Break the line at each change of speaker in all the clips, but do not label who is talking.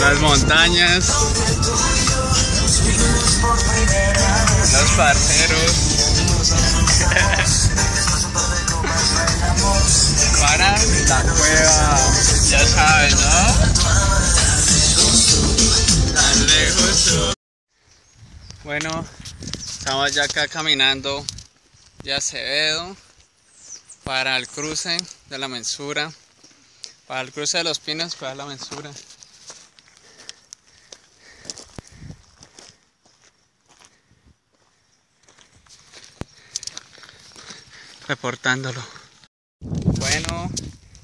las montañas, los parceros. Para la cueva, ya saben, ¿no? Bueno, estamos ya acá caminando de Acevedo para el cruce de la mensura, para el cruce de los pinos, para la mensura. Reportándolo. Bueno,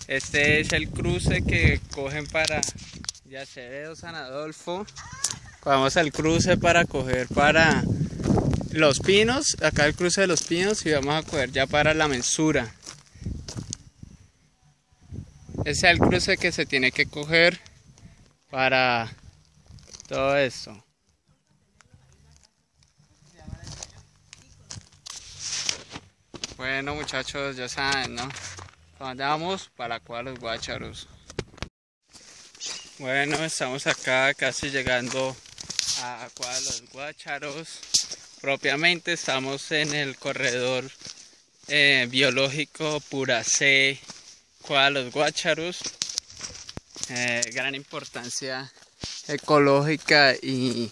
este es el cruce que cogen para Yacevedo San Adolfo. Vamos al cruce para coger para los pinos, acá el cruce de los pinos y vamos a coger ya para la mensura. Ese es el cruce que se tiene que coger para todo esto. Bueno muchachos, ya saben, ¿no? Vamos para cuál los guacharos. Bueno, estamos acá casi llegando a Cuadra los Guácharos. Propiamente estamos en el corredor eh, biológico Pura C, Cuadra los Guácharos. Eh, gran importancia ecológica y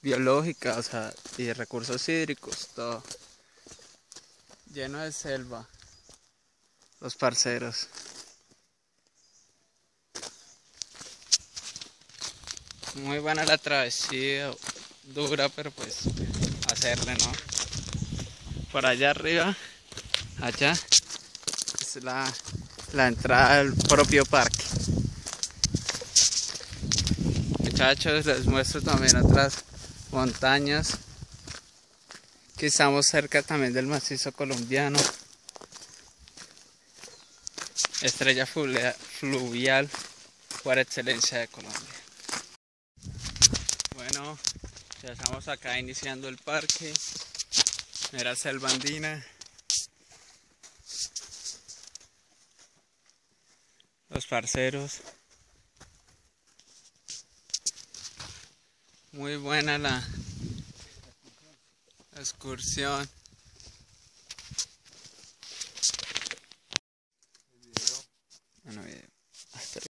biológica, o sea, y recursos hídricos, todo lleno de selva. Los parceros. Muy buena la travesía, dura, pero pues hacerle, ¿no? Por allá arriba, allá, es la, la entrada al propio parque. Muchachos, les muestro también otras montañas que estamos cerca también del macizo colombiano. Estrella fluvial por excelencia de Colombia. Bueno, ya estamos acá iniciando el parque. Mira selva andina. Los parceros. Muy buena la excursión.